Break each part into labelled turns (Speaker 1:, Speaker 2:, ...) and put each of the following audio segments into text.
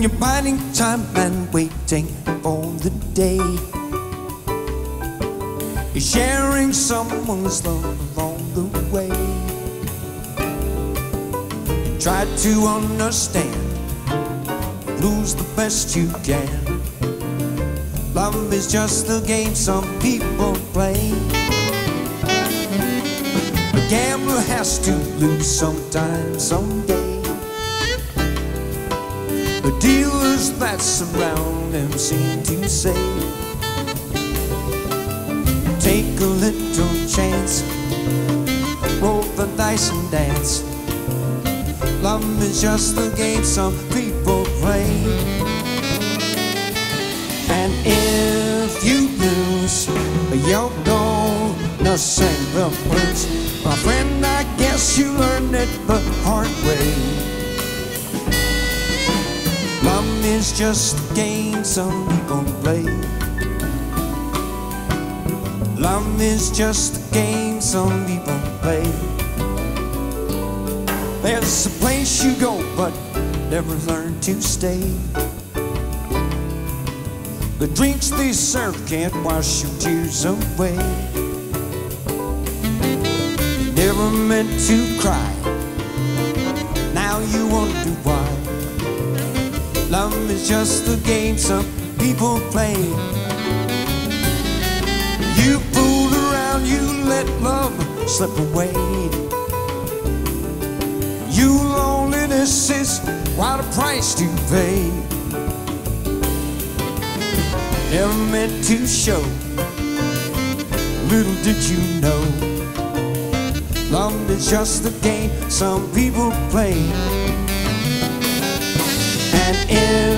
Speaker 1: When you're biding time and waiting for the day. You're sharing someone's love along the way. Try to understand, lose the best you can. Love is just a game some people play. A gambler has to lose sometime, someday. The dealers that surround him seem to say, Take a little chance, roll the dice and dance. Love is just a game some people play. And if you lose, you're gonna sing the blues. My friend, I guess you learned it the hard way. Love is just a game some people play. Love is just a game some people play. There's a place you go, but never learn to stay. The drinks they serve can't wash your tears away. Never meant to cry. Now you wonder why. Is just a game some people play. You fool around, you let love slip away. You loneliness is quite a price to pay. Never meant to show. Little did you know. Love is just a game some people play. And lose,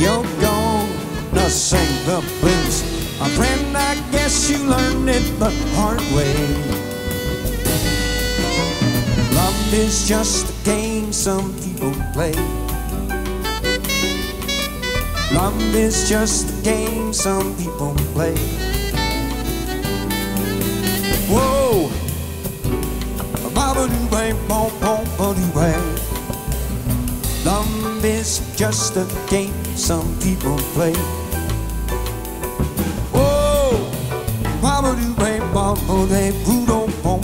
Speaker 1: you're gonna sing the blues. My friend, I guess you learned it the hard way. Love is just a game some people play. Love is just a game some people play. Whoa! Ba-ba-doo bang, Love is just a game some people play. They boo, dom, bom,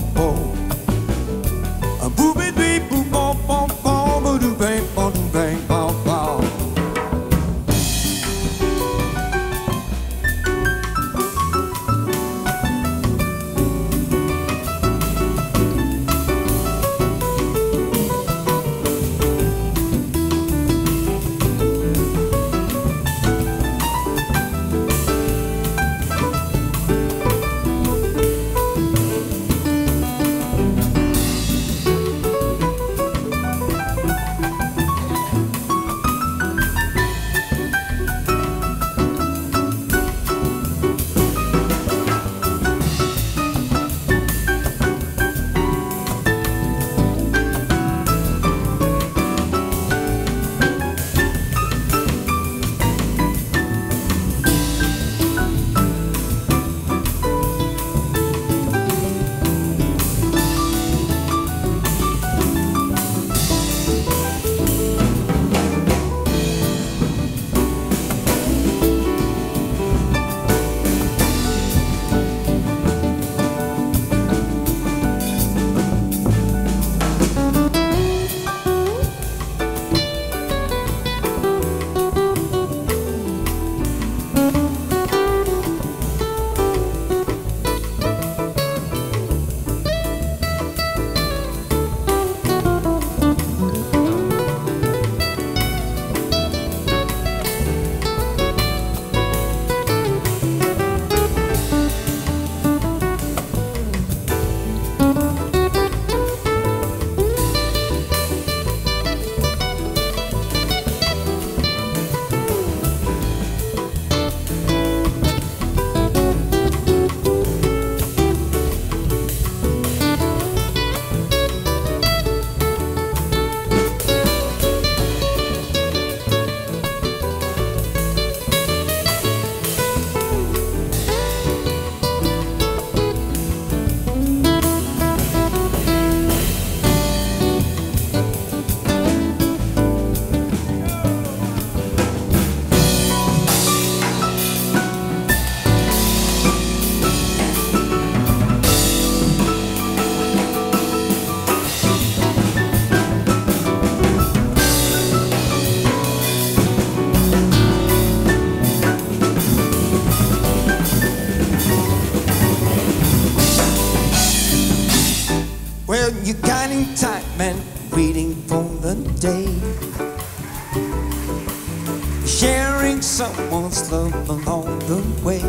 Speaker 1: Sharing someone's love along the way.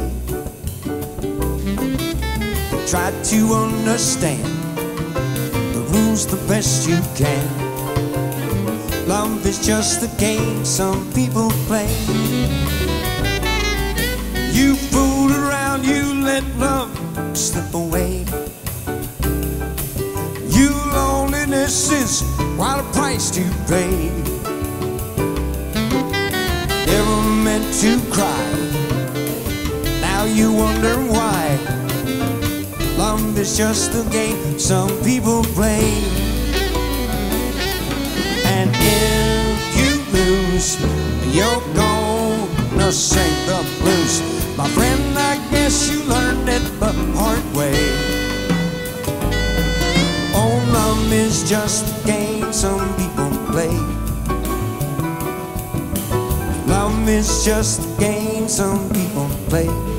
Speaker 1: Try to understand the rules the best you can. Love is just a game some people play. You fool around, you let love slip away. You loneliness is quite a price to pay. To cry. Now you wonder why. Love is just a game some people play. And if you lose, you're gonna sing the blues. My friend, I guess you learned it the hard way. Oh, love is just a game some people play. Is just a game some people play.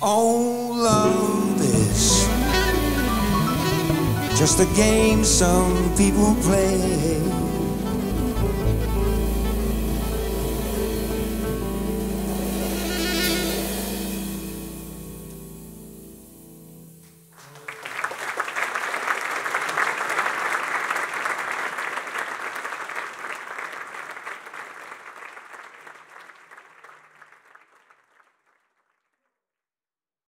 Speaker 1: Oh, love is just a game some people play.